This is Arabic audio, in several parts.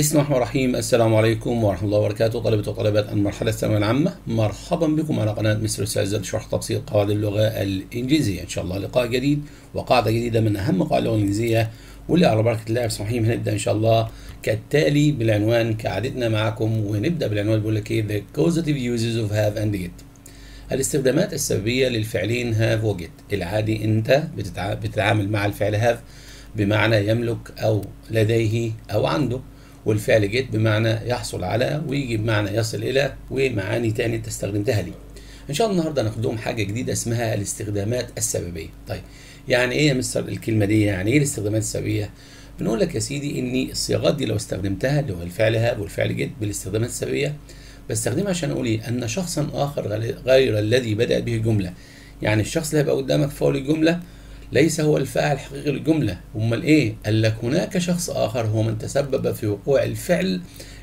بسم الله الرحمن الرحيم. السلام عليكم ورحمة الله وبركاته. طلبة وطالبات المرحلة الثانوية العامة. مرحبا بكم على قناة مستر سعزة شرح تبسيط قواعد اللغة الإنجليزية. إن شاء الله لقاء جديد وقاعدة جديدة من أهم قواعد اللغة الإنجليزية واللي على بركة الله بسم الله الرحمن هنبدأ إن شاء الله كالتالي بالعنوان كعادتنا معكم ونبدأ بالعنوان بيقول لك إيه؟ The causative uses of have and get. الاستخدامات السببية للفعلين have و get. العادي بتتع... بتتعامل مع الفعل have بمعنى يملك أو لديه أو عنده. والفعل جيت بمعنى يحصل على ويجي بمعنى يصل إلى ومعاني تاني أنت استخدمتها لي إن شاء الله النهاردة هناخد لهم حاجة جديدة اسمها الاستخدامات السببية. طيب يعني إيه يا مستر الكلمة دي؟ يعني إيه الاستخدامات السببية؟ بنقول لك يا سيدي إن الصياغات دي لو استخدمتها اللي هو الفعل هاب والفعل جيت بالاستخدامات السببية بستخدمها عشان أقول إيه؟ أن شخصا آخر غير الذي بدأت به الجملة يعني الشخص اللي هيبقى قدامك في أول الجملة ليس هو الفاعل الحقيقي للجملة. أمال إيه؟ قال لك هناك شخص آخر هو من تسبب في وقوع الفعل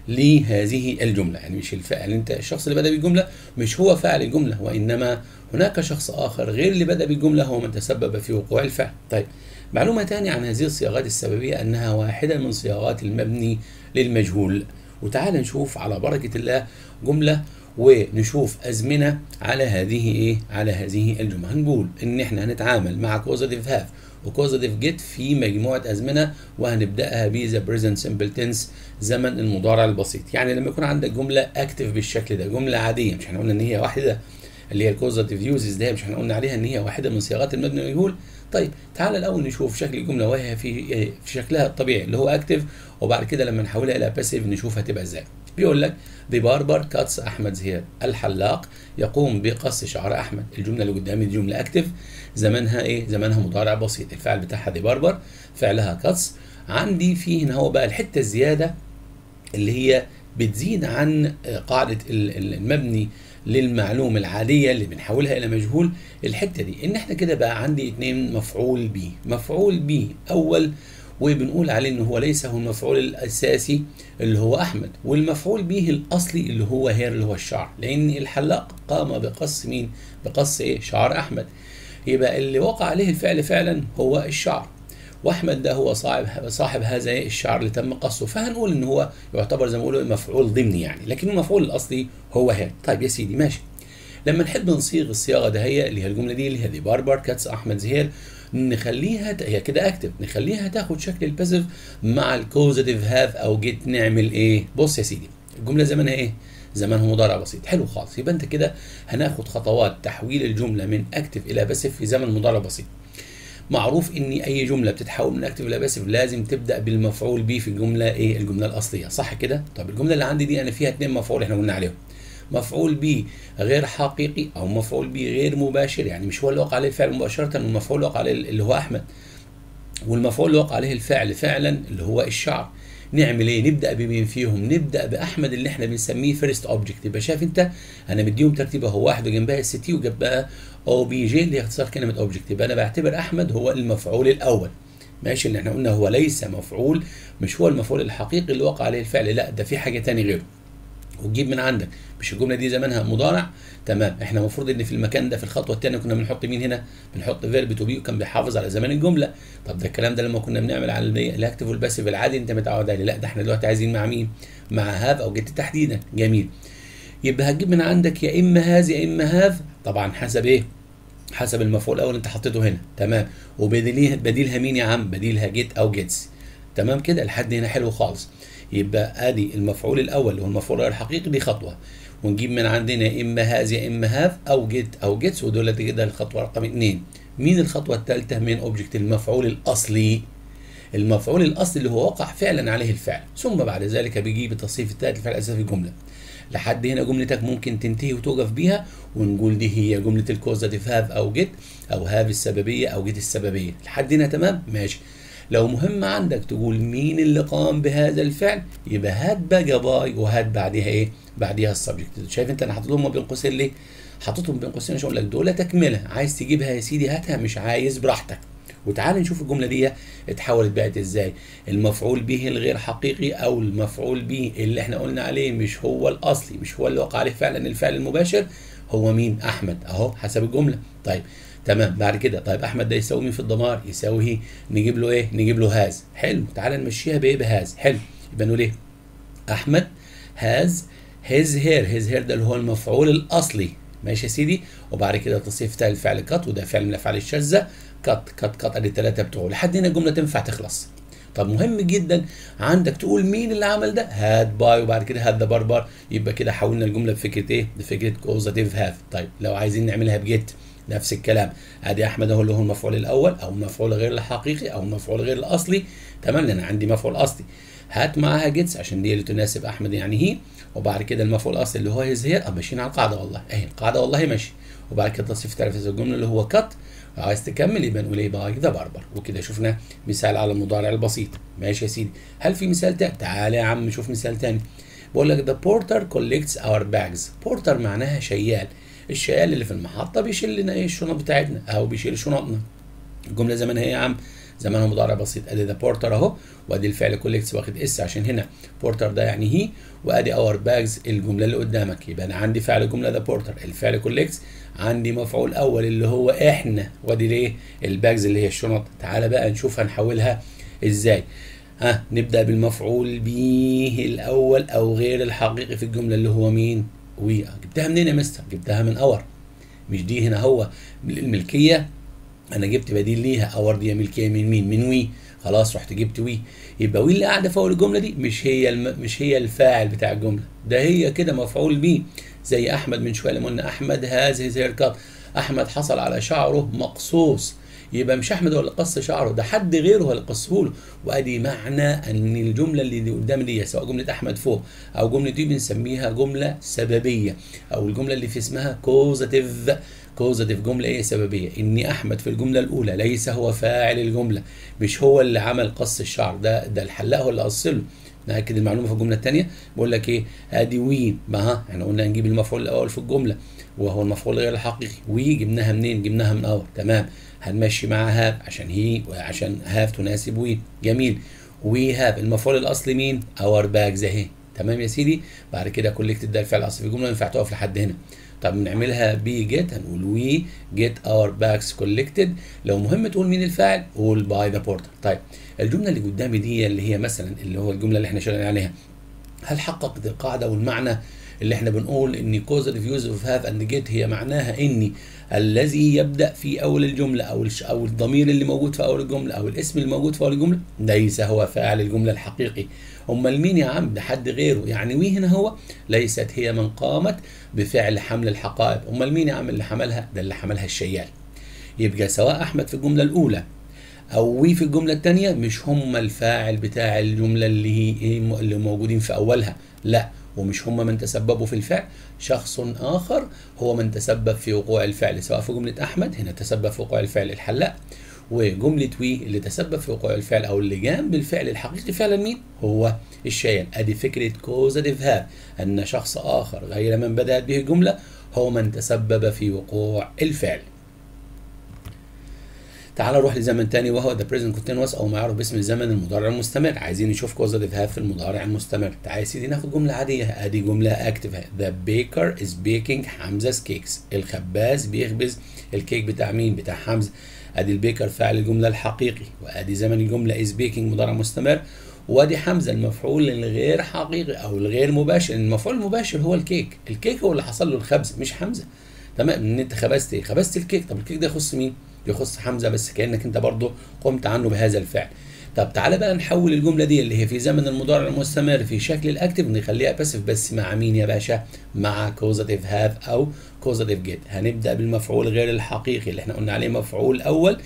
لهذه الجملة. يعني مش الفاعل. أنت الشخص اللي بدأ بالجملة مش هو فاعل الجملة وإنما هناك شخص آخر غير اللي بدأ بالجملة هو من تسبب في وقوع الفعل. طيب معلومة تانية عن هذه الصياغات السببية أنها واحدة من صياغات المبني للمجهول. وتعال نشوف على بركة الله جملة ونشوف أزمنة على هذه إيه؟ على هذه الجملة هنقول إن إحنا هنتعامل مع causative have و causative get في مجموعة أزمنة وهنبدأها ب the present simple tense زمن المضارع البسيط. يعني لما يكون عندك جملة active بالشكل ده جملة عادية مش إحنا قلنا إن هي واحدة اللي هي ال causative uses ده مش إحنا قلنا عليها إن هي واحدة من صياغات المبني المجهول طيب تعال الأول نشوف شكل الجملة وهي في في شكلها الطبيعي اللي هو active وبعد كده لما نحولها إلى باسيف نشوف هتبقى إزاي. بيقول لك The barber cuts أحمد هير الحلاق يقوم بقص شعر أحمد. الجملة اللي قدامي دي جملة أكتف زمانها إيه؟ زمانها مضارع بسيط. الفعل بتاعها The barber فعلها cuts عندي فيه هنا هو بقى الحتة الزيادة اللي هي بتزيد عن قاعدة المبني للمعلومة العادية اللي بنحولها إلى مجهول. الحتة دي إن إحنا كده بقى عندي اتنين مفعول به مفعول به أول وبنقول عليه ان هو ليس هو المفعول الأساسي اللي هو أحمد والمفعول به الأصلي اللي هو hair اللي هو الشعر لأن الحلاق قام بقص مين؟ بقص إيه؟ شعر أحمد. يبقى اللي وقع عليه الفعل فعلا هو الشعر وأحمد ده هو صاحب صاحب هذا الشعر اللي تم قصه. فهنقول إن هو يعتبر زي ما بيقولوا مفعول ضمني يعني لكن المفعول الأصلي هو hair. طيب يا سيدي ماشي. لما نحب نصيغ الصياغة ده هي اللي هي الجملة دي اللي هي the barber cuts أحمد's hair. نخليها. هي كده active نخليها تاخد شكل ال passive مع ال causative have أو get نعمل إيه؟ بص يا سيدي الجملة زمانها إيه؟ زمانها مضارع بسيط. حلو خالص. يبقى أنت كده هناخد خطوات تحويل الجملة من active إلى passive في زمن مضارع بسيط. معروف إن أي جملة بتتحول من active إلى passive لازم تبدأ بالمفعول به في الجملة إيه؟ الجملة الأصلية. صح كده؟ طب الجملة اللي عندي دي أنا فيها اثنين مفعول إحنا قلنا عليهم. مفعول به غير حقيقي أو مفعول به غير مباشر يعني مش هو اللي وقع عليه الفعل مباشرة والمفعول وقع عليه اللي هو أحمد. والمفعول وقع عليه الفعل فعلا اللي هو الشعر. نعمل إيه؟ نبدأ بمين فيهم؟ نبدأ بأحمد اللي إحنا بنسميه first object يبقى شايف أنت أنا مديهم ترتيب اهو واحد وجنبها st وجنبها obj اللي هي اختصار كلمة object يبقى أنا بعتبر أحمد هو المفعول الأول. ماشي؟ اللي إحنا قلنا هو ليس مفعول مش هو المفعول الحقيقي اللي وقع عليه الفعل. لا ده في حاجة تاني غيره. وتجيب من عندك. مش الجملة دي زمانها مضارع؟ تمام. إحنا المفروض إن في المكان ده في الخطوة الثانية كنا بنحط مين هنا؟ بنحط verb to be وكان بيحافظ على زمان الجملة. طب ده الكلام ده لما كنا بنعمل على ال active وال passive العادي انت متعود عليه. لا ده إحنا دلوقتي عايزين مع مين؟ مع have أو get تحديدا. جميل. يبقى هتجيب من عندك يا إما has يا إما have طبعا حسب إيه؟ حسب المفعول الأول انت حطيته هنا. تمام. وبديلها بديلها مين يا عم؟ بديلها get أو gets تمام كده؟ لحد هنا حلو خالص. يبقى ادي المفعول الأول اللي هو المفعول الحقيقي دي خطوه ونجيب من عندنا إما has يا إما have أو get أو gets ودول كده الخطوة رقم اثنين مين الخطوة الثالثه مين object المفعول الأصلي. المفعول الأصلي اللي هو وقع فعلا عليه الفعل ثم بعد ذلك بيجيب التصريف الثالث الفعل الاساسي في الجمله لحد هنا جملتك ممكن تنتهي وتوقف بيها ونقول دي هي جملة ال causative have أو get أو have السببية أو get السببية. لحد هنا تمام؟ ماشي. لو مهم عندك تقول مين اللي قام بهذا الفعل يبقى هات بقى by وهات بعديها إيه؟ بعديها ال subject. شايف أنت أنا حاططهم بين قوسين ليه؟ حاططهم بين قوسين عشان أقول لك دول تكملة. عايز تجيبها يا سيدي هاتها مش عايز براحتك. وتعال نشوف الجملة دي اتحولت بقت إزاي. المفعول به الغير حقيقي أو المفعول به اللي إحنا قلنا عليه مش هو الأصلي مش هو اللي وقع عليه فعلا الفعل المباشر هو مين؟ أحمد. أهو حسب الجملة. طيب تمام بعد كده. طيب أحمد ده يساوي مين في الضماير يساوي نجيب له إيه؟ نجيب له has. حلو تعال نمشيها بإيه؟ ب has. حلو يبقى نقول إيه؟ أحمد has his hair. his hair ده اللي هو المفعول الأصلي. ماشي يا سيدي؟ وبعد كده تصريف بتاع الفعل cut وده فعل من الافعال الشاذة. cut cut cut أدي الثلاثه بتوعه. لحد هنا الجملة تنفع تخلص. طب مهم جدا عندك تقول مين اللي عمل ده؟ هات by وبعد كده هات the barber يبقى كده حولنا الجملة بفكرة إيه؟ بفكرة causative have طيب لو عايزين نعملها ب get نفس الكلام. ادي أحمد أهو اللي هو المفعول الأول أو المفعول غير الحقيقي أو المفعول غير الأصلي. تمام؟ لأن عندي مفعول أصلي. هات معاها gets عشان دي اللي تناسب أحمد يعني he. وبعد كده المفعول الأصلي اللي هو his hair ماشيين على القاعدة والله. اهي القاعدة والله ماشي. وبعد كده تصريف تنفيذ الجمله اللي هو cut عايز تكمل يبقى نقول إيه؟ by the barber وكده شفنا مثال على المضارع البسيط. ماشي يا سيدي. هل في مثال تاني؟ تعالى يا عم نشوف مثال تاني. بقول لك the porter collects our bags. porter معناها شيال. الشيال اللي في المحطة بيشيل لنا إيه الشنط بتاعتنا. أو بيشيل شنطنا. الجملة زمانها إيه يا عم زمانها مضارع بسيط. أدي the porter أهو وأدي الفعل collects واخد s عشان هنا. porter ده يعني he وأدي our bags الجملة اللي قدامك. يبقى أنا عندي فعل الجمله the porter. الفعل collects عندي مفعول أول اللي هو إحنا. وأدي ليه؟ ال bags اللي هي الشنط. تعالى بقى نشوف هنحولها إزاي. ها نبدأ بالمفعول به الأول أو غير الحقيقي في الجملة اللي هو مين؟ we جبتها منين يا مستر؟ جبتها من our. مش دي هنا هو. الملكية. أنا جبت بديل ليها. our دي ملكية من مين؟ من we. خلاص رحت جبت we. يبقى we اللي قاعدة فوق الجملة دي مش هي الم... مش هي الفاعل بتاع الجملة. ده هي كده مفعول به. زي أحمد من شوية لما قلنا أحمد has his hair cut أحمد حصل على شعره مقصوص. يبقى مش أحمد هو اللي قص شعره ده حد غيره هو اللي قصه له. وأدي معنى أن الجملة اللي قدام دي سواء جملة أحمد فوق أو جملة دي بنسميها جملة سببية أو الجملة اللي في اسمها causative causative جملة إيه؟ سببية. ان أحمد في الجملة الأولى ليس هو فاعل الجملة مش هو اللي عمل قص الشعر ده ده الحلاق هو اللي قصله نأكد المعلومة في الجملة الثانية بقول لك إيه؟ آدي we ما ها؟ إحنا قلنا هنجيب المفعول الأول في الجملة وهو المفعول غير الحقيقي. we جبناها منين؟ جبناها من our تمام. هنمشي مع have عشان هي وعشان have تناسب we. جميل. we have المفعول الأصلي مين؟ our bags أهي. تمام يا سيدي؟ بعد كده collected ده الفعل الاصلي في الجملة ينفع تقف لحد هنا. طب نعملها ب get هنقول we get our bags collected لو مهم تقول مين الفاعل قول by the porter طيب الجملة اللي قدامي دي اللي هي مثلا اللي هو الجملة اللي إحنا شغالين عليها. هل حققت القاعدة والمعنى اللي إحنا بنقول إن causative use of have and get هي معناها إني الذي يبدأ في أول الجملة أو أو الضمير اللي موجود في أول الجملة أو الاسم اللي موجود في أول الجملة؟ ليس هو فاعل الجملة الحقيقي. أمال مين يا عم؟ ده حد غيره. يعني وي هنا هو؟ ليست هي من قامت بفعل حمل الحقائب. أمال مين يا عم اللي حملها؟ ده اللي حملها الشيال. يبقى سواء أحمد في الجملة الأولى أو وي في الجملة الثانية مش هم الفاعل بتاع الجملة اللي هي إيه اللي موجودين في أولها. لا ومش هم من تسببوا في الفعل. شخص آخر هو من تسبب في وقوع الفعل. سواء في جملة أحمد هنا تسبب في وقوع الفعل الحلاق. وجملة we اللي تسبب في وقوع الفعل أو اللي قام بالفعل الحقيقي فعلا مين؟ هو الشيال أدي فكرة causative have أن شخص آخر غير من بدأت به الجملة هو من تسبب في وقوع الفعل. تعال نروح لزمن تاني وهو the present continuous أو ما يعرف باسم الزمن المضارع المستمر. عايزين نشوف causative have في المضارع المستمر. تعال يا سيدي ناخد جملة عادية. أدي جملة active the baker is baking حمزه cakes الخباز بيخبز. الكيك بتاع مين؟ بتاع حمزة. ادي ال baker فاعل الجملة الحقيقي وادي زمن الجملة is baking مضارع مستمر وادي حمزة المفعول الغير حقيقي أو الغير مباشر المفعول المباشر هو الكيك. الكيك هو اللي حصل له الخبز مش حمزة. تمام؟ إن أنت خبزت إيه؟ خبزت الكيك. طب الكيك ده يخص مين؟ يخص حمزة بس كأنك أنت برضه قمت عنه بهذا الفعل. طب تعالى بقى نحول الجملة دي اللي هي في زمن المضارع المستمر في شكل ال active نخليها passive بس مع مين يا باشا؟ مع causative have أو causative get هنبدأ بالمفعول غير الحقيقي اللي إحنا قلنا عليه مفعول أول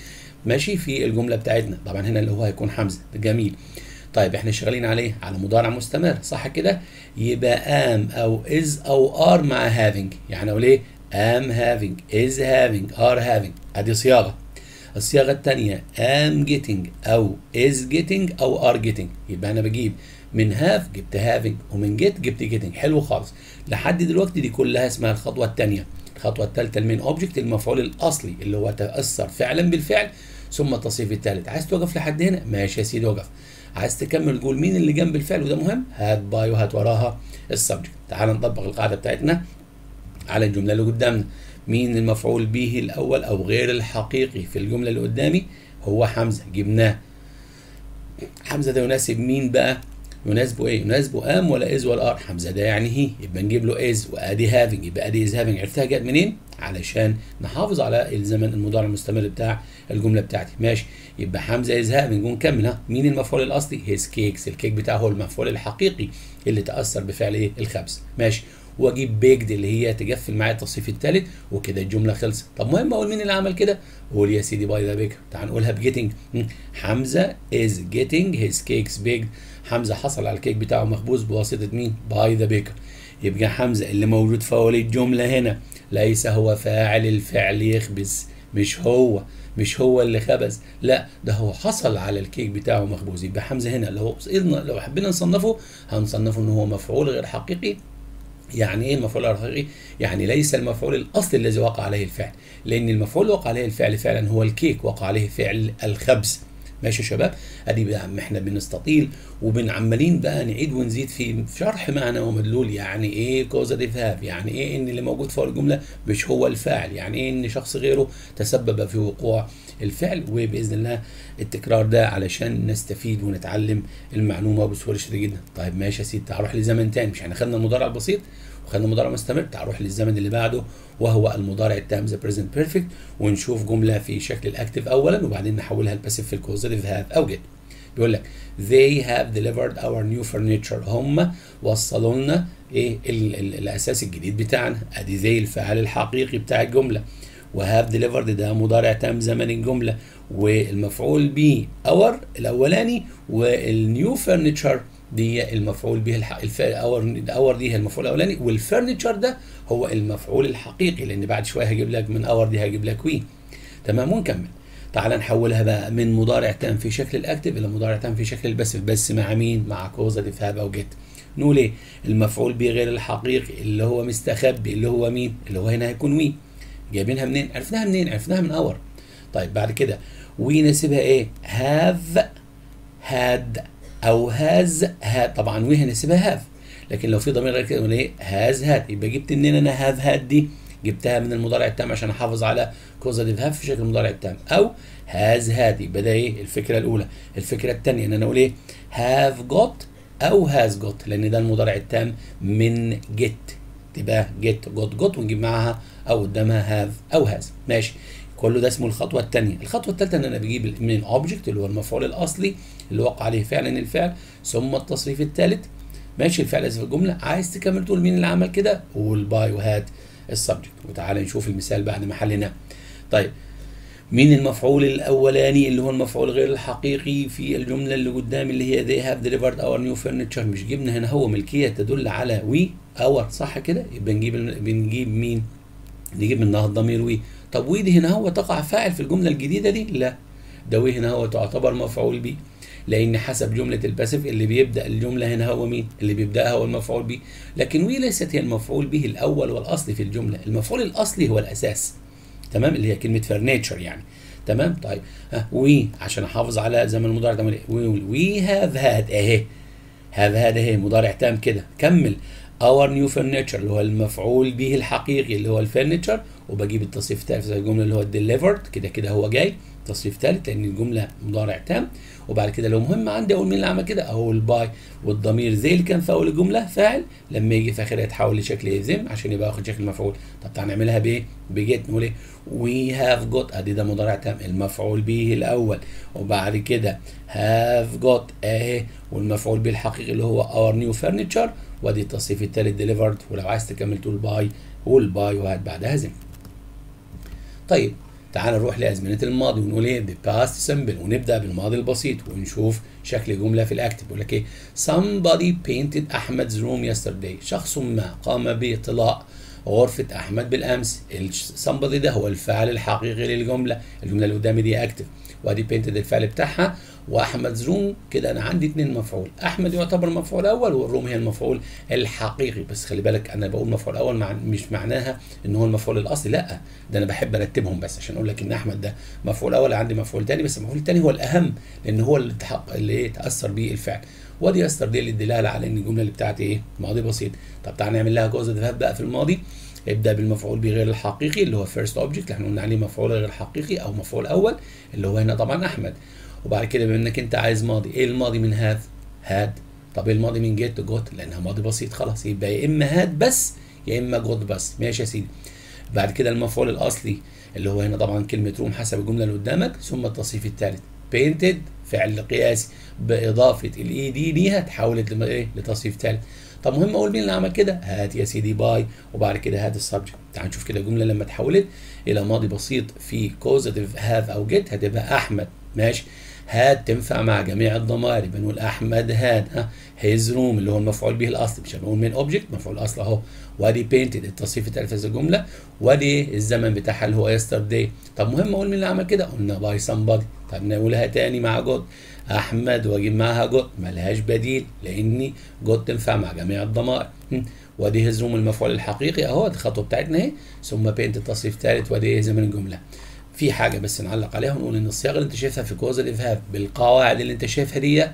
ماشي في الجملة بتاعتنا. طبعا هنا اللي هو هيكون حمزة. جميل. طيب إحنا شغالين عليه على مضارع مستمر صح كده؟ يبقى am أو is أو are مع having يعني أقول إيه؟ am having is having are having. أدي صياغة. الصياغة الثانية am getting أو is getting أو are getting. يبقى أنا بجيب من have جبت having ومن get جبت getting. حلو خالص. لحد دلوقتي دي كلها اسمها الخطوة الثانية. الخطوة الثالثة ال main object المفعول الأصلي اللي هو تأثر فعلا بالفعل ثم التصريف الثالث. عايز توقف لحد هنا؟ ماشي يا سيدي وقف. عايز تكمل قول مين اللي جنب الفعل وده مهم؟ هات by وهات وراها ال subject. تعال نطبق القاعدة بتاعتنا على الجمله اللي قدامنا. مين المفعول به الأول أو غير الحقيقي في الجملة اللي قدامي؟ هو حمزة جبناه. حمزة ده يناسب مين بقى؟ يناسبه إيه؟ يناسبه am ولا is ولا are؟ حمزة ده يعني he. يبقى نجيب له is وأدي having. يبقى أدي is having. عرفتها جت منين؟ علشان نحافظ على الزمن المضارع المستمر بتاع الجملة بتاعتي. ماشي. يبقى حمزة is having ونكمل ها؟ مين المفعول الأصلي؟ his cakes الكيك بتاعه هو المفعول الحقيقي اللي تأثر بفعل إيه؟ الخبز. ماشي. واجيب baked اللي هي تقفل معايا التصريف الثالث وكده الجملة خلصت. طب مهم أقول مين اللي عمل كده؟ قول يا سيدي by the baker. تعال نقولها ب getting حمزة is getting his cakes baked حمزة حصل على الكيك بتاعه مخبوز بواسطة مين؟ by the baker. يبقى حمزة اللي موجود في أول الجملة هنا ليس هو فاعل الفعل يخبز. مش هو. مش هو اللي خبز. لا ده هو حصل على الكيك بتاعه مخبوز. يبقى حمزة هنا لو لو حبينا نصنفه هنصنفه إن هو مفعول غير حقيقي. يعني إيه المفعول الحقيقي؟ يعني ليس المفعول الأصلي الذي وقع عليه الفعل، لأن المفعول وقع عليه الفعل فعلا هو الكيك وقع عليه فعل الخبز. ماشي يا شباب؟ أدي بقى إحنا بنستطيل وبنعملين بقى نعيد ونزيد في شرح معنى ومدلول يعني إيه causative have؟ يعني إيه إن اللي موجود فوق الجملة مش هو الفاعل؟ يعني إيه إن شخص غيره تسبب في وقوع الفعل وبإذن الله التكرار ده علشان نستفيد ونتعلم المعلومة بسهوله شديدة جدا. طيب ماشي يا سيدي نروح لزمن تاني مش إحنا خدنا المضارع البسيط وخدنا المضارع المستمر تعال نروح للزمن اللي بعده وهو المضارع التام the present perfect ونشوف جملة في شكل ال active اولا وبعدين نحولها ل passive في ال causative have أو get. بيقول لك they have delivered our new furniture هم وصلوا لنا إيه ال ال الأثاث الجديد بتاعنا. أدي زي الفعل الحقيقي بتاع الجملة. و have delivered ده مضارع تام زمن الجملة. والمفعول به our الأولاني وال new furniture دي المفعول به الح... الف... our our دي هي المفعول الأولاني وال furniture ده هو المفعول الحقيقي لأن بعد شوية هجيب لك من our دي هجيب لك we. تمام؟ ونكمل. تعال نحولها بقى من مضارع تام في شكل ال active إلى مضارع تام في شكل ال passive بس مع مين؟ مع causative have أو get. نقول إيه؟ المفعول به غير الحقيقي اللي هو مستخبي اللي هو مين؟ اللي هو هنا هيكون we. جايبينها منين؟ عرفناها منين؟ عرفناها من our. طيب بعد كده we نسيبها إيه؟ have had. أو has had. طبعا we هنسيبها have. لكن لو في ضمير غير كده إيه؟ has had. يبقى جبت منين أنا have had دي؟ جبتها من المضارع التام عشان أحافظ على causative have في شكل المضارع التام. أو has had. يبقى ده إيه؟ الفكرة الأولى. الفكرة الثانية إن أنا أقول إيه؟ have got أو has got لأن ده المضارع التام من get تبقى get got got ونجيب معاها أو قدامها have أو has. ماشي. كله ده اسمه الخطوة الثانية الخطوة الثالثه إن أنا بجيب من ال object اللي هو المفعول الأصلي اللي وقع عليه فعلا الفعل ثم التصريف الثالث. ماشي الفعل في الجملة. عايز تكمل تقول مين اللي عمل كده؟ قول by وهات ال subject. وتعالى نشوف المثال بعد ما حليناه. طيب مين المفعول الأولاني اللي هو المفعول غير الحقيقي في الجملة اللي قدامي اللي هي they have delivered our new furniture مش جبنا هنا هو ملكية تدل على we our صح كده؟ يبقى نجيب بنجيب مين؟ نجيب منها الضمير we طب we دي هنا هو تقع فاعل في الجملة الجديدة دي؟ لا. ده we هنا هو تعتبر مفعول به لأن حسب جملة ال passive اللي بيبدأ الجملة هنا هو مين؟ اللي بيبدأها هو المفعول به. لكن we ليست هي المفعول به الأول والأصلي في الجملة. المفعول الأصلي هو الأثاث. تمام؟ اللي هي كلمة furniture يعني. تمام؟ طيب. ها we عشان أحافظ على زمن المضارع ده we have had أهي. have had أهي. مضارع تام كده. كمل. our new furniture اللي هو المفعول به الحقيقي اللي هو ال furniture وبجيب التصريف الثالث زي الجملة اللي هو delivered كده كده هو جاي. تصريف ثالث لأن الجملة مضارع تام. وبعد كده لو مهم عندي أقول مين اللي عمل كده؟ أقول by. والضمير زي اللي كان في أول الجملة فاعل. لما يجي في آخرها يتحول لشكل them عشان يبقى واخد شكل مفعول. طب تعالى نعملها بايه؟ ب get نقول إيه؟ we have got أدي ده مضارع تام. المفعول به الأول. وبعد كده have got أهي. والمفعول به الحقيقي اللي هو our new furniture وأدي التصريف الثالث delivered ولو عايز تكمل تقول by. قول by. وهات بعدها them طيب. تعال نروح لأزمنة الماضي ونقول إيه the past simple ونبدأ بالماضي البسيط ونشوف شكل جملة في ال active بيقول لك إيه somebody painted Ahmed's room yesterday. شخص ما قام بطلاء غرفة أحمد بالأمس. somebody ده هو الفاعل الحقيقي للجملة. الجملة اللي قدامي دي أكتف وأدي painted الفعل بتاعها. وأحمد روم كده أنا عندي اثنين مفعول. أحمد يعتبر مفعول أول والروم هي المفعول الحقيقي. بس خلي بالك أنا بقول مفعول أول مع مش معناها إن هو المفعول الأصلي. لأ ده أنا بحب أرتبهم بس عشان أقول لك إن أحمد ده مفعول أول عندي مفعول ثاني بس المفعول الثاني هو الأهم لأن هو اللي تحق اللي تأثر بيه الفعل. ودي يستر دي للدلالة على إن الجملة اللي بتاعتي إيه ماضي بسيط. طب تعالى نعمل لها causative have بقى في الماضي. ابدأ بالمفعول به غير الحقيقي اللي هو first object اللي إحنا قلنا عليه مفعول غير حقيقي أو مفعول أول اللي هو هنا طبعا أحمد. وبعد كده بما إنك أنت عايز ماضي إيه الماضي من have had. طب إيه الماضي من get got لأنها ماضي بسيط خلاص. يبقى يا إما had بس يا إما got بس. ماشي يا سيدي. بعد كده المفعول الأصلي اللي هو هنا طبعا كلمة room حسب الجملة اللي قدامك ثم التصريف الثالث. painted فعل قياسي. بإضافة ال ed ليها اتحولت لايه لتصريف ثالث. طب مهم أقول مين اللي عمل كده؟ هات يا سيدي by وبعد كده هات ال subject. تعال نشوف كده الجملة لما اتحولت إلى ماضي بسيط في causative have أو get هتبقى أحمد. ماشي. had تنفع مع جميع الضمائر. بنقول أحمد had ها his room اللي هو المفعول به الاصلي مش هنقول main object مفعول اصل أهو. وادي painted التصريف الثالث في الجملة. وادي الزمن بتاعها اللي هو yesterday طب مهم أقول مين اللي عمل كده؟ قلنا by somebody. طب نقولها تاني مع got أحمد وأجيب معاها got ملهاش بديل لأني got تنفع مع جميع الضمائر. وادي his room المفعول الحقيقي أهو. الخطوة بتاعتنا أهي. ثم painted التصريف الثالث وادي زمن الجملة. في حاجة بس نعلق عليها ونقول إن الصياغة اللي أنت شايفها في causative have بالقواعد اللي أنت شايفها دي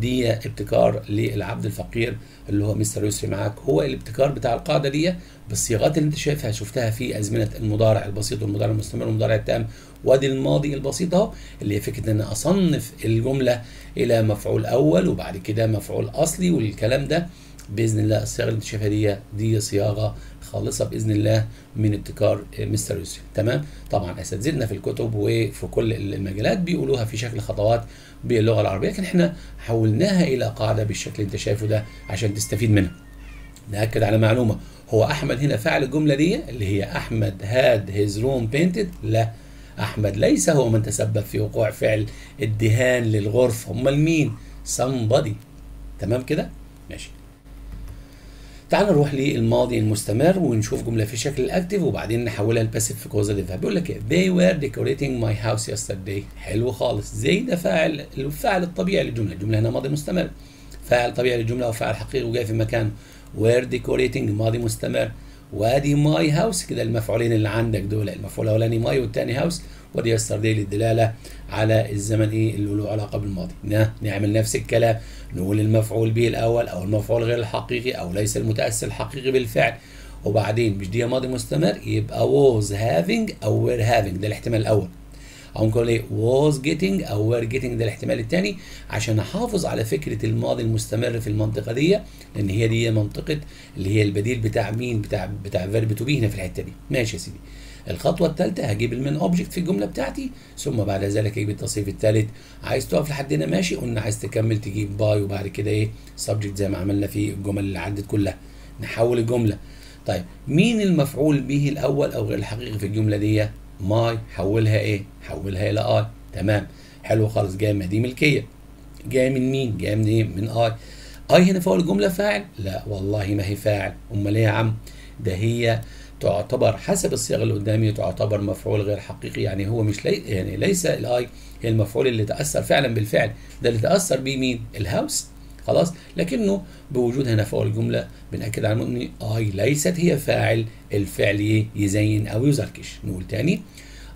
دي ابتكار للعبد الفقير اللي هو مستر يسري معاك. هو الابتكار بتاع القاعدة دي بالصياغات اللي أنت شايفها شفتها في أزمنة المضارع البسيط والمضارع المستمر والمضارع التام وادي الماضي البسيط أهو اللي هي فكرة إن أصنف الجملة إلى مفعول أول وبعد كده مفعول أصلي والكلام ده بإذن الله الصياغة اللي أنت شايفها دي دي صياغة خالصة بإذن الله من ابتكار مستر يوسف. تمام؟ طبعا اساتذتنا في الكتب وفي كل المجالات بيقولوها في شكل خطوات باللغة العربية لكن إحنا حولناها إلى قاعدة بالشكل اللي أنت شايفه ده عشان تستفيد منها. نأكد على معلومة هو أحمد هنا فعل الجملة دي اللي هي أحمد had his room painted لا. أحمد ليس هو من تسبب في وقوع فعل الدهان للغرفة. أمال مين؟ somebody. تمام كده؟ ماشي. تعال نروح للماضي المستمر ونشوف جملة في شكل ال active وبعدين نحولها ل passive في causative بيقول لك they were decorating my house yesterday. حلو خالص. زي ده فاعل الفاعل الطبيعي للجملة. الجملة هنا ماضي مستمر. فاعل طبيعي للجملة أو فاعل حقيقي وجاي في مكانه were decorating ماضي مستمر. وادي my house كده المفعولين اللي عندك دول المفعول الأولاني my والثاني house ودي yesterday للدلاله على الزمن إيه اللي له علاقه بالماضي نعمل نفس الكلام نقول المفعول به الأول أو المفعول غير الحقيقي أو ليس المتأثر الحقيقي بالفعل. وبعدين مش دي ماضي مستمر يبقى was having أو were having ده الاحتمال الأول. أو نقول إيه was getting أو were getting ده الاحتمال الثاني. عشان احافظ على فكرة الماضي المستمر في المنطقة دي لأن هي دي منطقة اللي هي البديل بتاع مين بتاع بتاع verb to be هنا في الحتة دي. ماشي يا سيدي. الخطوة الثالثه هجيب ال main object في الجملة بتاعتي ثم بعد ذلك أجيب التصريف الثالث عايز تقف لحد هنا ماشي. قلنا عايز تكمل تجيب by وبعد كده إيه subject زي ما عملنا في الجمل اللي عدت كلها. نحول الجملة. طيب مين المفعول به الأول أو غير الحقيقي في الجملة دي؟ my حولها إيه؟ حولها إلى I تمام. حلو خالص. جاية دي ملكية. جاية من مين؟ جاية من إيه؟ من I I هنا فوق الجمله فاعل؟ لا والله ما هي فاعل. أمال إيه يا عم؟ ده هي تعتبر حسب الصيغه اللي قدامي تعتبر مفعول غير حقيقي. يعني هو مش لي يعني ليس ال I هي المفعول اللي تأثر فعلا بالفعل. ده اللي تأثر بيه مين؟ ال house. خلاص؟ لكنه بوجود هنا فوق الجمله بنأكد على إن I ليست هي فاعل الفعل يزين أو يزركش. نقول تاني.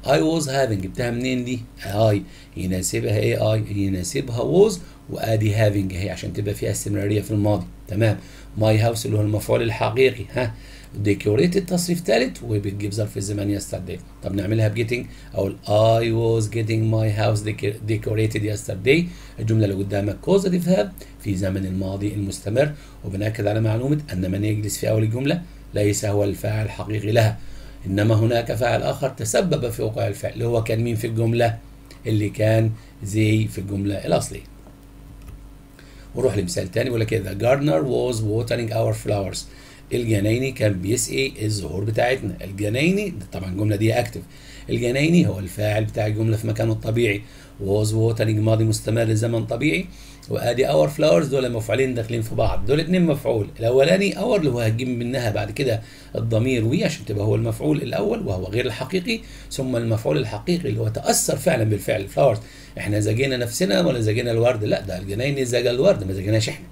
I was having جبتها منين دي؟ I يناسبها إيه؟ I؟ يناسبها was وأدي having هي عشان تبقى فيها استمرارية في الماضي. تمام. my house اللي هو المفعول الحقيقي. ها؟ decorated التصريف ثالث وبتجيب ظرف الزمان yesterday طب نعملها ب getting أو I was getting my house decorated yesterday. الجملة اللي قدامك causative verb في زمن الماضي المستمر. وبنأكد على معلومة أن من يجلس في أول الجملة ليس هو الفاعل الحقيقي لها. إنما هناك فاعل آخر تسبب في وقوع الفعل اللي هو كان مين في الجملة؟ اللي كان زي في الجملة الأصلية. ونروح لمثال تاني بيقول لك The gardener was watering our flowers. الجنايني كان بيسقي الزهور بتاعتنا. الجنايني طبعا الجملة دي active الجنايني هو الفاعل بتاع الجملة في مكانه الطبيعي. Was watering ماضي مستمر زمن طبيعي. وآدي our flowers دول مفعولين داخلين في بعض. دول اتنين مفعول. الأولاني our اللي هو هتجيب منها بعد كده الضمير we عشان تبقى هو المفعول الأول وهو غير الحقيقي. ثم المفعول الحقيقي اللي هو تأثر فعلا بالفعل. flowers إحنا سقينا نفسنا ولا سقينا الورد؟ لا ده الجنايني سقى الورد ما سقيناش إحنا.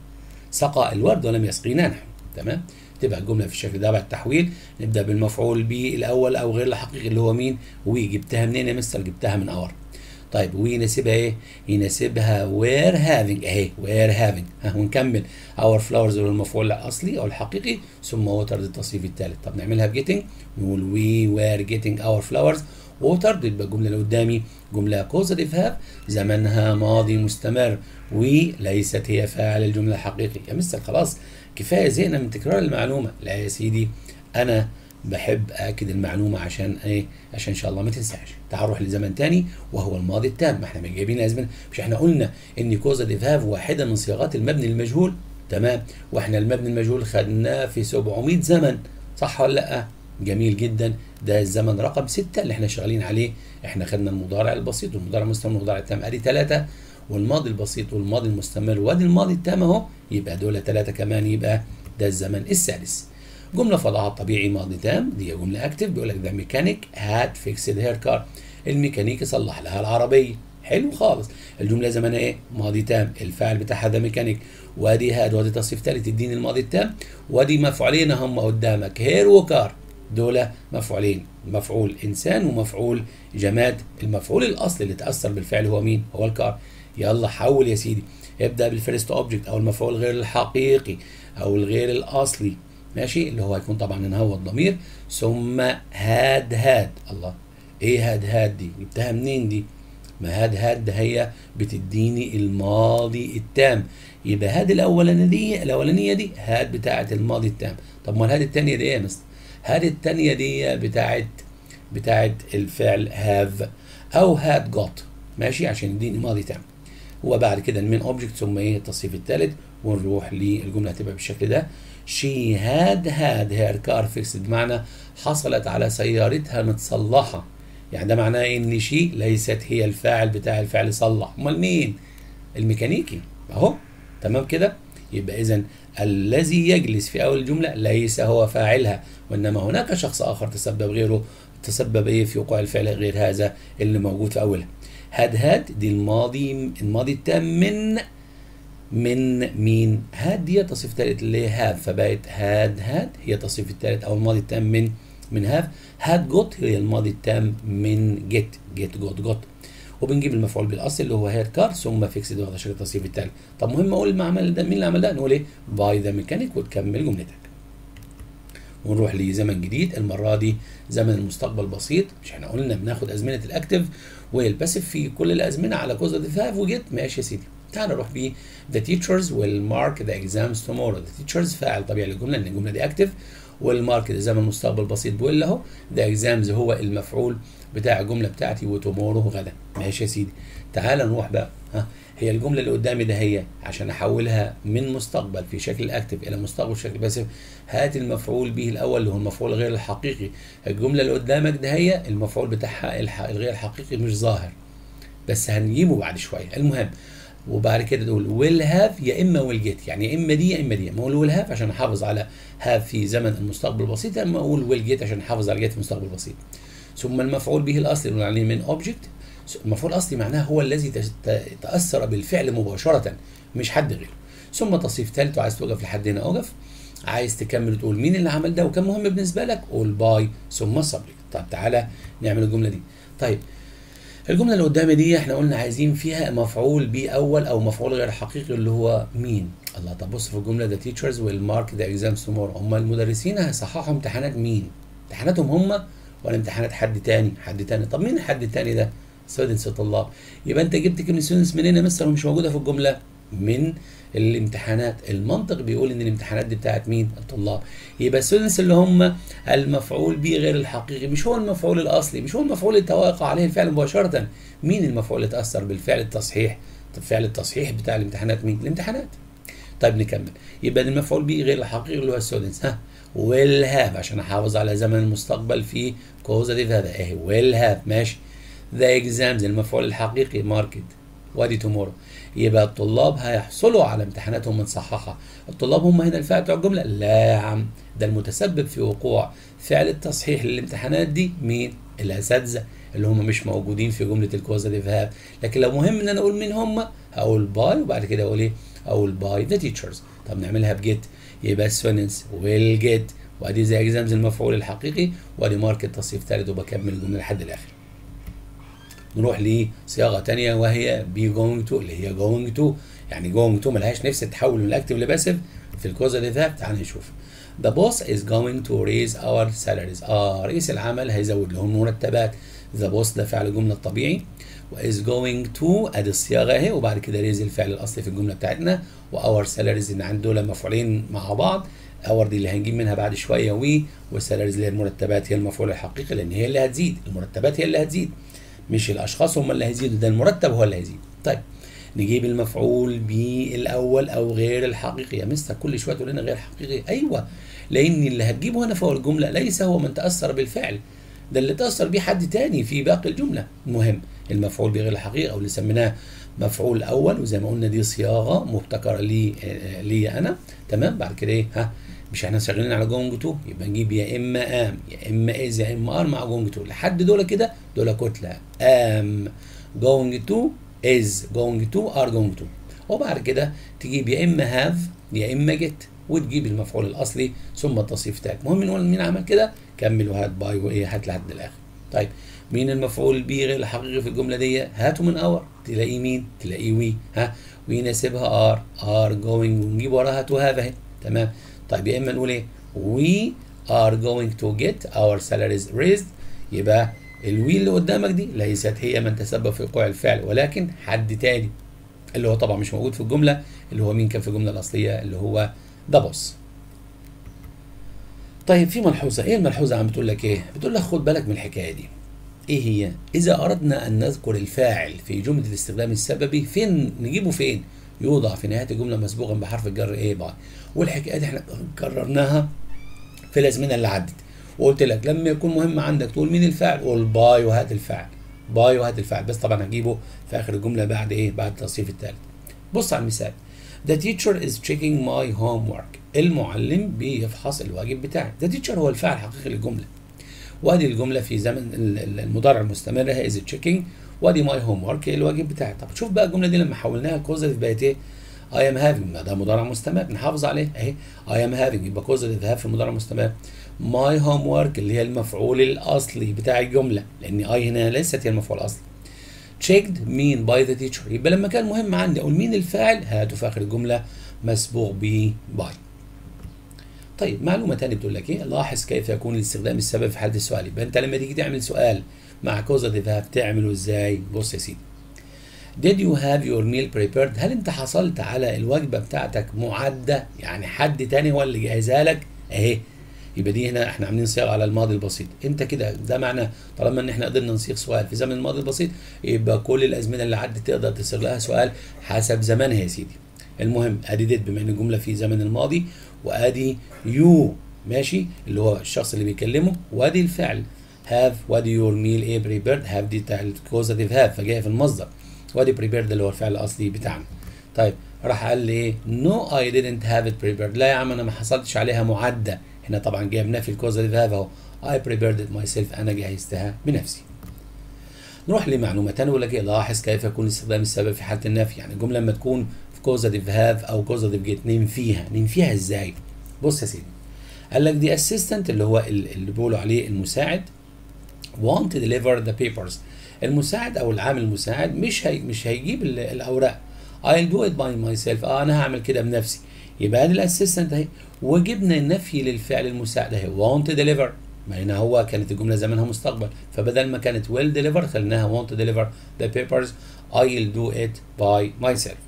سقى الورد ولم يسقينا نحن. تمام؟ تبقى الجمله في الشكل ده بعد التحويل نبدأ بالمفعول به الأول أو غير الحقيقي اللي هو مين؟ we جبتها منين يا مستر؟ جبتها من our طيب we يناسبها إيه؟ يناسبها were having أهي were having ها ونكمل our flowers المفعول الأصلي أو الحقيقي ثم watered التصريف الثالث طب نعملها ب getting نقول we were getting our flowers watered يبقى الجمله اللي قدامي جملة causative have زمنها ماضي مستمر. وليست هي فاعل الجملة الحقيقي يا مستر خلاص. كفاية زهقنا من تكرار المعلومة. لا يا سيدي أنا بحب أكد المعلومة عشان إيه؟ عشان إن شاء الله ما تنساش تعال نروح لزمن تاني وهو الماضي التام. ما إحنا جايبين أزمنة. مش إحنا قلنا إن causative have واحدة من صياغات المبني المجهول؟ تمام. وإحنا المبني المجهول خدناه في 700 زمن. صح ولا لأ؟ جميل جدا. ده الزمن رقم 6 اللي إحنا شغالين عليه. إحنا خدنا المضارع البسيط والمضارع المستمر والمضارع التام. أدي ثلاثة والماضي البسيط والماضي المستمر وادي الماضي التام اهو يبقى دول ثلاثة كمان يبقى ده الزمن السادس. جملة في وضعها الطبيعي ماضي تام دي جملة active بيقول لك the mechanic had fixed her car الميكانيكي صلح لها العربية. حلو خالص. الجملة زمانها إيه؟ ماضي تام. الفاعل بتاعها the mechanic وادي had وادي تصريف ثالث تديني الماضي التام. وادي مفعولين هم قدامك. her و car دول مفعولين. مفعول إنسان ومفعول جماد. المفعول الأصلي اللي تأثر بالفعل هو مين؟ هو ال car يلا حول يا سيدي. ابدأ بال first object أو المفعول غير الحقيقي أو الغير الأصلي. ماشي؟ اللي هو هيكون طبعا هو الضمير. ثم had had. الله. إيه had had دي؟ جبتها منين دي؟ ما had had هي بتديني الماضي التام. يبقى had الأولانية دي الأولانية دي had بتاعة الماضي التام. طب ما ال had الثانية دي إيه يا مستر؟ هاد الثانية دي بتاعه بتاعة الفعل have أو had got ماشي؟ عشان يديني ماضي تام. وبعد كده ال main object ثم إيه التصريف الثالث ونروح للجملة هتبقى بالشكل ده. She had had her car fixed بمعنى حصلت على سيارتها متصلحة. يعني ده معناه إن شي ليست هي الفاعل بتاع الفعل صلح. أمال مين؟ الميكانيكي. أهو. تمام كده؟ يبقى اذا الذي يجلس في أول الجمله ليس هو فاعلها وإنما هناك شخص آخر تسبب غيره تسبب إيه في وقوع الفعل غير هذا اللي موجود في اولها هاد هاد دي الماضي الماضي التام من من مين؟ had دي تصريف ثالث اللي have. فبقت had had هي التصريف الثالث أو الماضي التام من من have. had got هي الماضي التام من get get got got. وبنجيب المفعول بالأصل اللي هو her car ثم fixed واخد شكل التصريف الثالث طب مهم أقول المعمل ده مين اللي عمل ده؟ نقول إيه؟ by the mechanic وتكمل جملتك. ونروح لزمن جديد. المرة دي زمن المستقبل بسيط. مش إحنا قلنا بناخد أزمنة ال active وال passive في كل الأزمنة على causative have و get. ماشي يا سيدي. تعال نروح بيه. The teachers will mark the exams tomorrow. The teachers فاعل طبيعي للجملة لأن الجملة دي active وال mark ده زمن مستقبل بسيط بقول له the exams هو المفعول بتاع الجملة بتاعتي و tomorrow غدا. ماشي يا سيدي. تعال نروح بقى. هي الجملة اللي قدامي ده هي عشان أحولها من مستقبل في شكل active إلى مستقبل شكل passive هات المفعول به الأول اللي هو المفعول غير الحقيقي. الجملة اللي قدامك ده هي المفعول بتاعها الغير الحقيقي مش ظاهر. بس هنجيبه بعد شوية. المهم وبعد كده تقول will have يا إما will get يعني يا إما دي يا إما دي. ما أقول will have عشان أحافظ على have في زمن المستقبل البسيط أما أقول will get عشان أحافظ على get في المستقبل البسيط ثم المفعول به الأصلي اللي هو main object المفعول الاصلي معناه هو الذي تأثر بالفعل مباشرة مش حد غيره. ثم تصريف ثالث وعايز توقف لحد هنا أوقف. عايز تكمل تقول مين اللي عمل ده وكان مهم بالنسبة لك؟ قول by ثم subject طب تعالى نعمل الجملة دي. طيب الجملة اللي قدامي دي إحنا قلنا عايزين فيها مفعول به أول أو مفعول غير حقيقي اللي هو مين؟ الله طب بص في الجملة teachers will mark the exams tomorrow. هم المدرسين هيصححوا امتحانات مين؟ امتحاناتهم هم ولا امتحانات حد تاني؟ حد تاني. طب مين الحد التاني ده؟ students الطلاب يبقى انت جبت كلمة students منين يا مستر ومش موجودة في الجملة من الامتحانات. المنطق بيقول إن الامتحانات دي بتاعت مين؟ الطلاب. يبقى ال students اللي هم المفعول به غير الحقيقي مش هو المفعول الأصلي مش هو المفعول اللي توقع عليه الفعل مباشرة. مين المفعول اللي تأثر بالفعل التصحيح؟ طب فعل التصحيح بتاع الامتحانات مين؟ الامتحانات. طيب نكمل. يبقى المفعول به غير الحقيقي اللي هو ال students ها will have عشان أحافظ على زمن المستقبل في causative have اهي will have ماشي. the exams المفعول الحقيقي marked وادي tomorrow يبقى الطلاب هيحصلوا على امتحاناتهم متصححه الطلاب هم هنا الفاعل بتوع الجملة. لا يا عم ده المتسبب في وقوع فعل التصحيح للامتحانات دي مين الأساتذة اللي هم مش موجودين في جملة ال causative have لكن لو مهم إن أنا أقول مين هم هقول by وبعد كده أقول إيه؟ أقول by the teachers طب نعملها ب get يبقى students will get وأدي the exams المفعول الحقيقي وأدي marked التصريف ثالث وبكمل الجملة لحد الآخر. نروح لصياغة ثانية وهي be going to اللي هي going to يعني going to ملهاش نفس تتحول من ال active ل passive في ال causative have تعال نشوف. The boss is going to raise our salaries. آه رئيس العمل هيزود لهم مرتبات. the boss ده فعل الجمله الطبيعي و is going to أدي الصياغة اهي وبعد كده raise الفعل الأصلي في الجملة بتاعتنا. و our salaries إن عند دول مفعولين مع بعض. our دي اللي هنجيب منها بعد شوية we وال salaries اللي هي المرتبات هي المفعول الحقيقي لأن هي اللي هتزيد. المرتبات هي اللي هتزيد. مش الأشخاص هم اللي هيزيدوا. ده المرتب هو اللي هيزيد. طيب نجيب المفعول بالاول أو غير الحقيقي. يا مستر كل شوية تقول لنا غير حقيقي. أيوه لأن اللي هتجيبه هنا فوق الجملة. ليس هو من تأثر بالفعل. ده اللي تأثر بيه حد تاني في باقي الجملة. المهم المفعول بغير الحقيقي أو اللي سميناه مفعول أول وزي ما قلنا دي صياغة مبتكرة لي آه، لي أنا. تمام؟ بعد كده إيه؟ ها مش إحنا شغالين على going to يبقى نجيب يا إما am يا إما is يا إما are مع going to لحد دول كده دول كتله am going to is going to are going to وبعد كده تجيب يا إما have يا إما get وتجيب المفعول الأصلي ثم التصريف ثالث المهم نقول مين عمل كده؟ كمل وهات by وايه هات لحد الآخر. طيب مين المفعول به غير الحقيقي في الجملة دي؟ هاته من our تلاقيه مين؟ تلاقيه we ها؟ ويناسبها are are going ونجيب وراها to have أهي. تمام؟ طيب يا إما نقول إيه؟ we are going to get our salaries raised. يبقى ال we اللي قدامك دي ليست هي من تسبب في وقوع الفعل ولكن حد تاني اللي هو طبعا مش موجود في الجملة اللي هو مين كان في الجملة الأصلية؟ اللي هو the boss. طيب في ملحوظة. إيه الملحوظة عم بتقول لك إيه؟ بتقول لك خد بالك من الحكاية دي. إيه هي؟ إذا أردنا أن نذكر الفاعل في جملة الاستخدام السببي فين؟ نجيبه فين؟ يوضع في نهاية الجملة مسبوقا بحرف الجر إيه by. والحكاية دي إحنا كررناها في الازمنه اللي عدت. وقلت لك لما يكون مهم عندك تقول مين الفاعل؟ قول by وهات الفاعل. by وهات الفاعل. بس طبعا هجيبه في آخر الجملة بعد إيه؟ بعد التصريف الثالث بص على المثال. The teacher is checking my homework. المعلم بيفحص الواجب بتاعي. The teacher هو الفاعل الحقيقي للجملة. وادي الجملة في زمن المضارع المستمر هي is checking. وادي my homework الواجب بتاعي. طب شوف بقى الجملة دي لما حولناها causative بقت إيه؟ I am having ده مضارع مستمر. نحافظ عليه. اهي I am having يبقى causative have في المضارع المستمر my homework اللي هي المفعول الأصلي بتاع الجملة لأن I هنا ليست هي المفعول الأصلي. checked مين by the teacher يبقى لما كان مهم عندي أقول مين الفاعل هاته في اخر الجملة مسبوق ب by طيب معلومة ثانية بتقول لك إيه؟ لاحظ كيف يكون الاستخدام السبب في حاله السؤال. يبقى أنت لما تيجي تعمل سؤال مع causative have تعمله إزاي؟ بص يا سيدي. Did you have your meal prepared؟ هل أنت حصلت على الوجبة بتاعتك معدة؟ يعني حد تاني هو اللي جهزها لك؟ اهي يبقى دي هنا إحنا عاملين صياغة على الماضي البسيط. انت كده؟ ده معنى طالما إن إحنا قدرنا نصيغ سؤال في زمن الماضي البسيط يبقى كل الأزمنة اللي عدت تقدر تصيغ لها سؤال حسب زمانها يا سيدي. المهم أدي did بما إن الجمله في زمن الماضي وأدي you ماشي؟ اللي هو الشخص اللي بيكلمه. وأدي الفعل. have وأدي your meal إيه prepared have دي بتاع ال causative have فجاية في المصدر. وأدي prepared اللي هو الفعل الأصلي بتاعنا. طيب راح قال لي إيه no I didn't have it prepared. لا يا عم أنا ما حصلتش عليها معدة. هنا طبعا جايبناها في ال causative have اهو I prepared it myself أنا جهزتها بنفسي. نروح لمعلومة ثانية يقول لك لاحظ كيف يكون استخدام السبب في حالة النفي يعني الجمله لما تكون في causative have أو causative get ننفيها ننفيها إزاي؟ بص يا سيدي. قال لك the assistant اللي هو اللي بيقولوا عليه المساعد won't deliver the papers. المساعد أو العامل المساعد مش هي مش هيجيب الأوراق. I'll do it by myself. آه أنا هعمل كده بنفسي. يبقى ادي ال assistant اهي وجبنا النفي للفعل المساعد. اهي won't deliver. ما هنا هو كانت الجمله زمانها مستقبل. فبدل ما كانت will deliver خليناها won't deliver the papers. I'll do it by myself.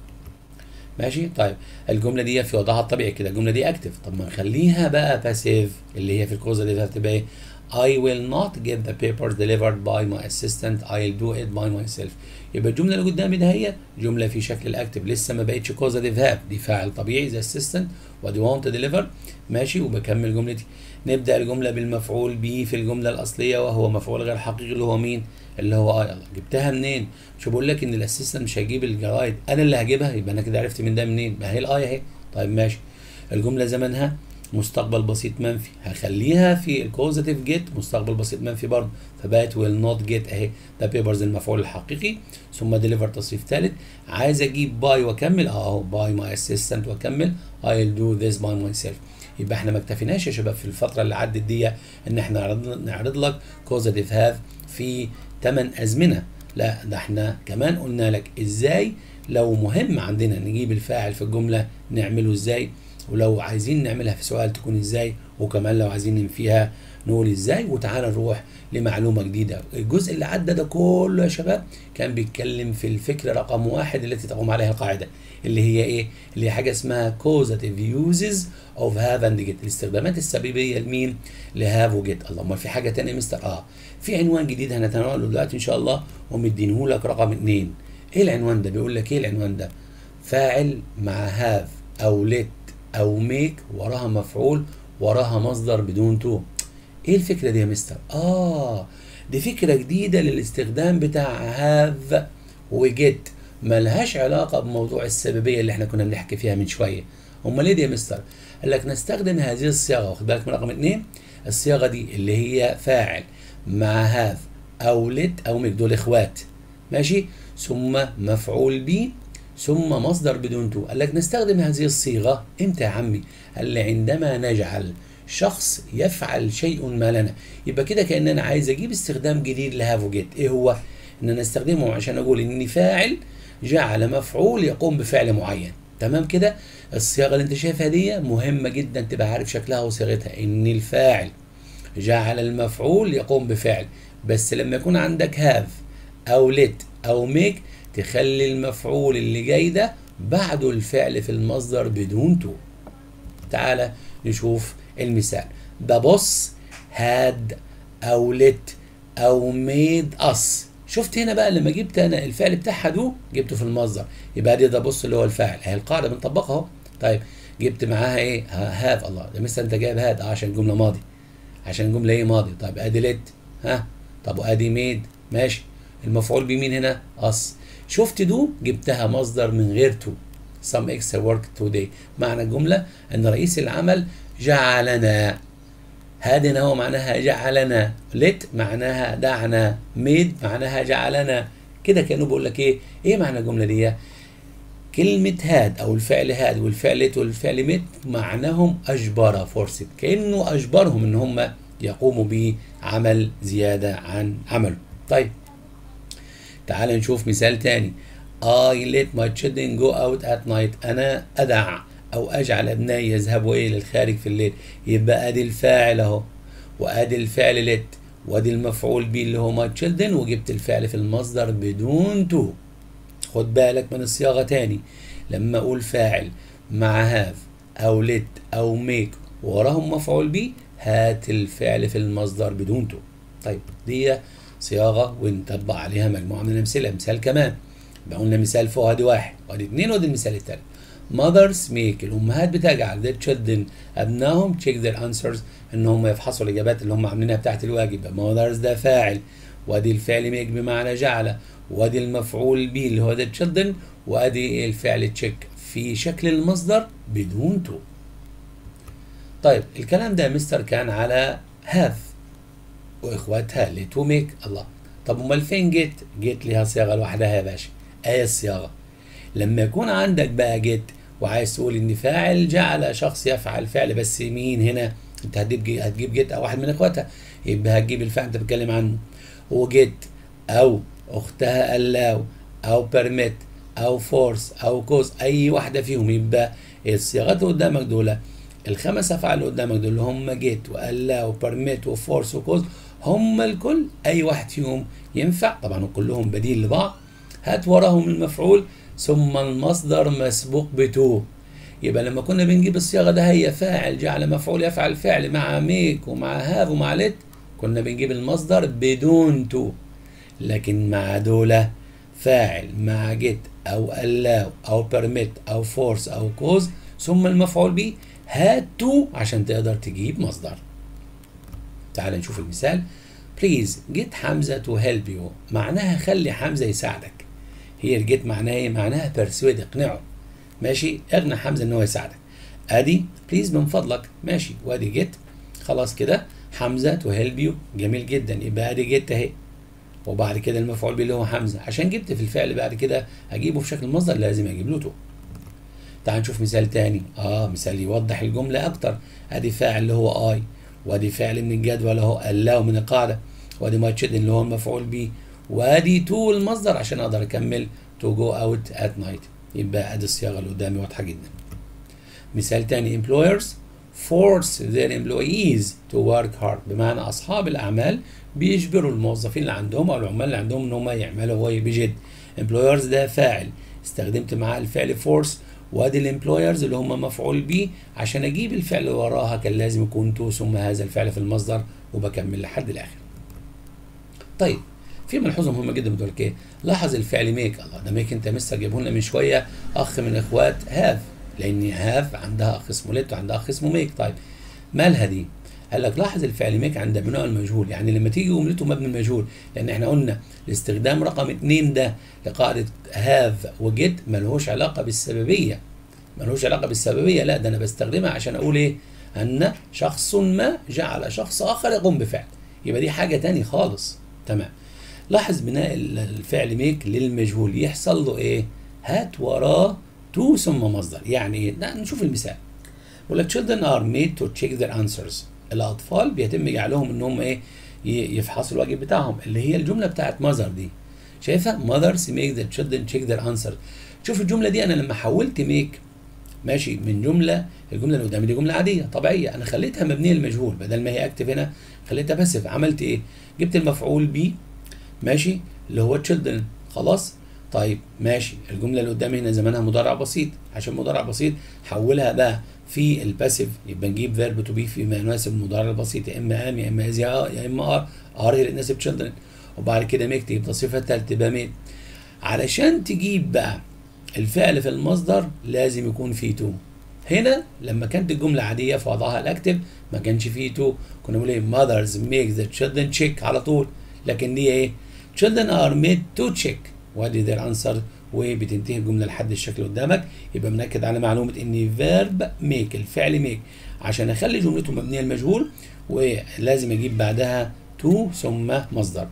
ماشي؟ طيب. الجملة دي في وضعها الطبيعي كده. الجملة دي active طب ما نخليها بقى passive اللي هي في ال causative اللي هتبقى إيه I will not get the papers delivered by my assistant. I'll do it by myself. يبقى الجملة اللي قدامي ده هي جملة في شكل ال active لسه ما بقتش causative have دي فاعل طبيعي زي assistant. ودي won't deliver ماشي وبكمل جملتي. نبدأ الجملة بالمفعول به في الجملة الأصلية وهو مفعول غير حقيقي اللي هو مين؟ اللي هو I الله جبتها منين؟ مش بقول لك إن ال assistant مش هيجيب الجرايد أنا اللي هجيبها؟ يبقى أنا كده عرفت من ده منين؟ ما هي ال I أهي. طيب ماشي. الجملة زمنها مستقبل بسيط منفي. هخليها في ال causative get مستقبل بسيط منفي برضه. فبقت will not get اهي. the papers المفعول الحقيقي. ثم delivered تصريف ثالث عايز أجيب by واكمل؟ أهو by my assistant واكمل. I'll do this by myself. يبقى إحنا ما اكتفيناش يا شباب في الفترة اللي عدت دي ان إحنا نعرض, لك causative have في 8 أزمنة. لا ده إحنا كمان قلنا لك إزاي لو مهم عندنا نجيب الفاعل في الجملة نعمله إزاي؟ ولو عايزين نعملها في سؤال تكون إزاي وكمان لو عايزين ننفيها نقول إزاي وتعالى نروح لمعلومة جديدة. الجزء اللي عدى ده كله يا شباب كان بيتكلم في الفكرة رقم واحد التي تقوم عليها القاعدة اللي هي إيه؟ اللي هي حاجة اسمها causative uses of have and get. الاستخدامات السببيه لمين؟ ل have و get. الله أمال في حاجة يا مستر؟ آه في عنوان جديد هنتناوله دلوقتي إن شاء الله ومدينه لك رقم اتنين. إيه العنوان ده؟ بيقول لك إيه العنوان ده؟ فاعل مع have أو let أو make وراها مفعول وراها مصدر بدون to إيه الفكرة دي يا مستر؟ آه دي فكرة جديدة للاستخدام بتاع have و get ملهاش علاقة بموضوع السببية اللي إحنا كنا بنحكي فيها من شوية. أمال إيه دي يا مستر؟ قال لك نستخدم هذه الصياغة واخد بالك من رقم اتنين؟ الصياغة دي اللي هي فاعل مع have أو let أو make دول إخوات. ماشي؟ ثم مفعول به ثم مصدر بدون to. قال لك نستخدم هذه الصيغة. إمتى يا عمي. قال لي عندما نجعل شخص يفعل شيء ما لنا. يبقى كده كأن أنا عايز أجيب استخدام جديد ل have get إيه هو؟ إن أنا استخدمه عشان أقول إني فاعل جعل مفعول يقوم بفعل معين. تمام كده؟ الصياغة اللي أنت شايفها دي مهمة جدا تبقى عارف شكلها وصيغتها. ان الفاعل جعل المفعول يقوم بفعل. بس لما يكون عندك have أو let أو make تخلي المفعول اللي جاي ده بعده الفعل في المصدر بدون to. تعالى نشوف المثال. the boss had أو let أو made us شفت هنا بقى لما جبت أنا الفعل بتاعها do جبته في المصدر. يبقى دي the boss اللي هو الفاعل. اهي القاعدة بنطبقها أهو. طيب جبت معاها إيه؟ have الله. ده مثلا أنت جايب had. آه عشان جملة ماضي. عشان جملة إيه ماضي؟ طيب ادي let ها؟ طب وأدي made ماشي. المفعول بمين هنا؟ us شفت do؟ جبتها مصدر من غير to. some extra work today. معنى الجملة أن رئيس العمل جعلنا. هذه هو معناها جعلنا. let معناها دعنا. made معناها جعلنا. كده كأنه بيقول لك إيه؟ إيه معنى الجملة دي؟ كلمة هاد أو الفعل هاد والفعل let والفعل ميت معناهم أجبر فورسد كأنه أجبرهم إن هم يقوموا بعمل زيادة عن عمله. طيب. تعال نشوف مثال تاني. I let my children go out at night. أنا أدع أو أجعل أبنائي يذهبوا إيه للخارج في الليل. يبقى أدي الفاعل أهو. وأدي الفعل let. وأدي المفعول به اللي هو my children. وجبت الفعل في المصدر بدون to خد بالك من الصياغة تاني. لما أقول فاعل مع have أو let أو make وراهم مفعول به هات الفعل في المصدر بدون to طيب دي صياغة ونطبق عليها مجموعة من الأمثلة. مثال كمان يبقى قلنا مثال فوق ادي واحد وادي اثنين وادي المثال الثالث. Mothers make الأمهات بتجعل their children أبنائهم check their answers ان هم يفحصوا الإجابات اللي هم عاملينها بتاعت الواجب. Mothers ده فاعل وأدي الفعل make بمعنى جعل وأدي المفعول به اللي هو their children وأدي الفعل check في شكل المصدر بدون to طيب الكلام ده مستر كان على have واخواتها let و make الله. طب أمال فين get؟ get ليها صياغة لوحدها يا باشا. إيه الصياغة؟ لما يكون عندك بقى get وعايز تقول إن فاعل جعل شخص يفعل فعل بس مين هنا أنت هتجيب هتجيب get أو واحد من إخواتها. يبقى هتجيب الفعل أنت بتتكلم عنه. و get أو أختها allow أو permit أو force أو cause أي واحدة فيهم. يبقى الصياغات اللي قدامك دول الخمس افعال اللي قدامك دول اللي هم جيت واللاو وبرميت وفورس وكوز هم الكل أي واحد فيهم ينفع طبعا كلهم بديل لبعض هات وراهم المفعول ثم المصدر مسبوق ب to يبقى لما كنا بنجيب الصياغة ده هي فاعل جعل مفعول يفعل فعل مع make ومع have ومع let كنا بنجيب المصدر بدون to. لكن مع دول فاعل مع get أو allow أو permit أو force أو cause ثم المفعول به هات to عشان تقدر تجيب مصدر. تعال نشوف المثال. Please get حمزة to help you. معناها خلي حمزة يساعدك. هي ال get معناها إيه؟ معناها persuade اقنعه. ماشي؟ اقنع حمزة إن هو يساعدك. أدي please من فضلك. ماشي؟ وأدي get خلاص كده. حمزة to help you جميل جدا. يبقى أدي get أهي. وبعد كده المفعول به اللي هو حمزة عشان جبت في الفعل بعد كده أجيبه في شكل مصدر لازم أجيب له to. تعال نشوف مثال تاني. آه مثال يوضح الجملة أكتر. أدي فاعل اللي هو I وادي فعل من الجدول اهو allow من القاعدة. وادي my child اللي هو المفعول به. وادي to المصدر عشان أقدر أكمل to go out at night يبقى ادي الصياغة اللي قدامي واضحة جدا. مثال تاني employers force their employees to work hard. بمعنى أصحاب الأعمال بيجبروا الموظفين اللي عندهم أو العمال اللي عندهم إن هم يعملوا هو بجد. employers ده فاعل. استخدمت معاه الفعل force وادي ال employers اللي هم مفعول به عشان أجيب الفعل وراها كان لازم يكون to ثم هذا الفعل في المصدر وبكمل لحد الآخر. طيب في ملحوظة مهمة جدا بتقول لك إيه؟ لاحظ الفعل make الله ده make أنت مستر جايبه لنا من شوية أخ من إخوات have لأن have عندها أخ اسمه let وعندها أخ اسمه make طيب مالها دي؟ قال لك لاحظ الفعل make عند بناء المجهول يعني لما تيجي جملته مبني المجهول لأن إحنا قلنا الاستخدام رقم اتنين ده لقاعدة have و get ملهوش علاقة بالسببية. ملهوش علاقة بالسببية لا ده أنا بستخدمها عشان أقول إيه؟ أن شخص ما جعل شخص آخر يقوم بفعل. يبقى دي حاجة تاني خالص. تمام. لاحظ بناء الفعل make للمجهول. يحصل له إيه؟ هات وراه to ثم مصدر. يعني إيه؟ نشوف المثال. بيقول لك children are made to check their answers. الأطفال بيتم جعلهم ان هم إيه يفحصوا الواجب بتاعهم اللي هي الجملة بتاعت mothers دي. شايفها؟ mothers make the children check their answers شوف الجملة دي أنا لما حولت make ماشي من جملة الجملة اللي قدامي دي جملة عادية طبيعية. أنا خليتها مبنية للمجهول بدل ما هي active هنا خليتها passive عملت إيه؟ جبت المفعول به ماشي اللي هو children. خلاص؟ طيب ماشي. الجملة اللي قدامي هنا زمانها مضارع بسيط. عشان مضارع بسيط حولها بقى في ال passive يبقى نجيب verb to be فيما يناسب المضارع البسيط يا إما am يا إما is يا إما are are هي اللي تناسب children. وبعد كده make تجيب الصفه الثالثه تبقى made علشان تجيب بقى الفعل في المصدر لازم يكون فيه to هنا لما كانت الجملة عادية في وضعها ال active ما كانش فيه to كنا بنقول إيه؟ mothers make the children check على طول. لكن دي إيه؟ children are made to check. وادي their answer وبتنتهي الجملة لحد الشكل قدامك يبقى بنأكد على معلومة إن verb make الفعل make. عشان أخلي جملته مبنية المجهول ولازم أجيب بعدها to ثم مصدر.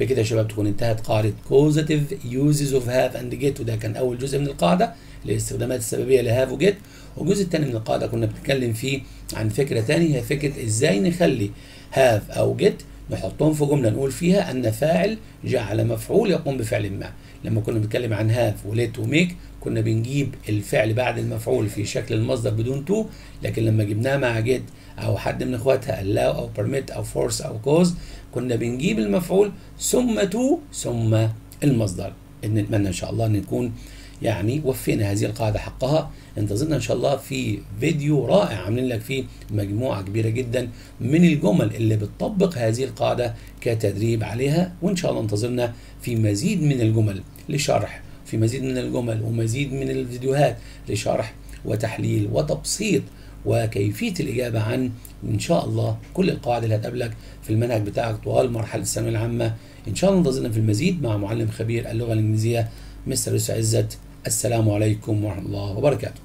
بكده يا شباب تكون انتهت قاعدة causative uses of have and get وده كان أول جزء من القاعدة الاستخدامات السببية ل have و get والجزء الثاني من القاعدة كنا بنتكلم فيه عن فكرة تانية هي فكرة إزاي نخلي have أو get نحطهم في جملة نقول فيها أن فاعل جعل مفعول يقوم بفعل ما. لما كنا بنتكلم عن have و let و make كنا بنجيب الفعل بعد المفعول في شكل المصدر بدون to لكن لما جبناه مع جيت أو حد من إخواتها allow أو permit أو force أو cause كنا بنجيب المفعول ثم تو ثم المصدر. نتمنى إن شاء الله إن نكون يعني وفينا هذه القاعدة حقها. انتظرنا إن شاء الله في فيديو رائع عاملين لك فيه مجموعة كبيرة جدا من الجمل اللي بتطبق هذه القاعدة كتدريب عليها وإن شاء الله انتظرنا في مزيد من الجمل. لشرح في مزيد من الجمل ومزيد من الفيديوهات لشرح وتحليل وتبسيط وكيفية الإجابة عن إن شاء الله كل القواعد اللي هتقابلك في المنهج بتاعك طوال مرحلة الثانوية العامة. إن شاء الله انتظرنا في المزيد مع معلم خبير اللغة الإنجليزية مستر يوسف عزت. السلام عليكم ورحمة الله وبركاته.